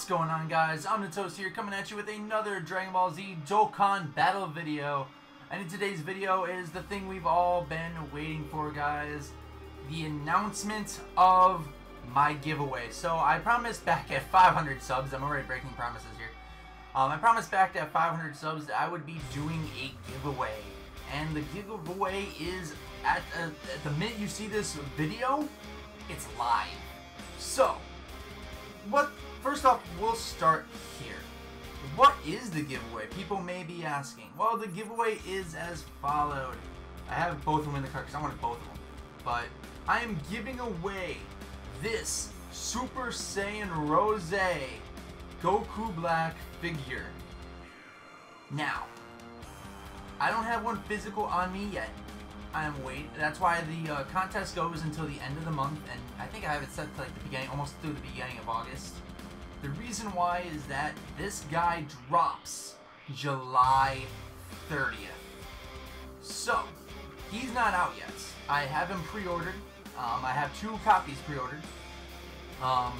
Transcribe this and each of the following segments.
What's going on guys? Omnitoast here coming at you with another Dragon Ball Z Dokkan battle video. And in today's video is the thing we've all been waiting for guys. The announcement of my giveaway. So I promised back at 500 subs, I'm already breaking promises here. Um, I promised back at 500 subs that I would be doing a giveaway. And the giveaway is, at, uh, at the minute you see this video, it's live. So, what First off, we'll start here. What is the giveaway? People may be asking. Well, the giveaway is as followed. I have both of them in the card because I wanted both of them. But I am giving away this Super Saiyan Rose Goku Black figure. Now, I don't have one physical on me yet. I am waiting. That's why the uh, contest goes until the end of the month, and I think I have it set to like the beginning, almost through the beginning of August. Reason why is that this guy drops July 30th. So, he's not out yet. I have him pre-ordered. Um, I have two copies pre-ordered. Um,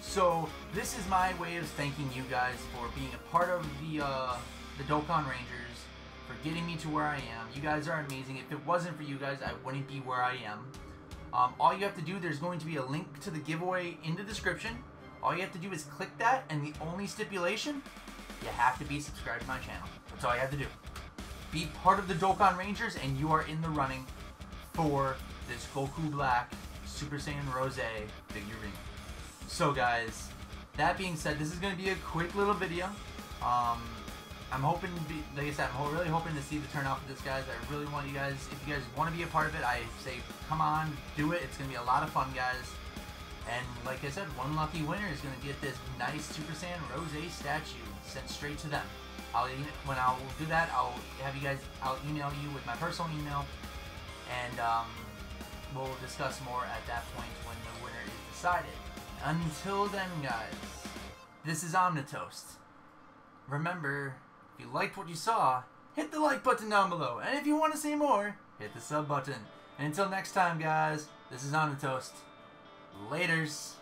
so, this is my way of thanking you guys for being a part of the, uh, the Dokkan Rangers, for getting me to where I am. You guys are amazing. If it wasn't for you guys, I wouldn't be where I am. Um, all you have to do, there's going to be a link to the giveaway in the description. All you have to do is click that, and the only stipulation, you have to be subscribed to my channel. That's all you have to do. Be part of the Dokkan Rangers, and you are in the running for this Goku Black Super Saiyan Rose figurine. So guys, that being said, this is going to be a quick little video. Um, I'm hoping, be, like I said, I'm really hoping to see the turnout for this, guys. I really want you guys, if you guys want to be a part of it, I say, come on, do it. It's going to be a lot of fun, guys. And like I said, one lucky winner is going to get this nice Super Saiyan Rose statue sent straight to them. I'll when I'll do that, I'll have you guys. I'll email you with my personal email, and um, we'll discuss more at that point when the winner is decided. Until then, guys, this is Omnitoast. Remember, if you liked what you saw, hit the like button down below, and if you want to see more, hit the sub button. And until next time, guys, this is Omnitoast. Laters.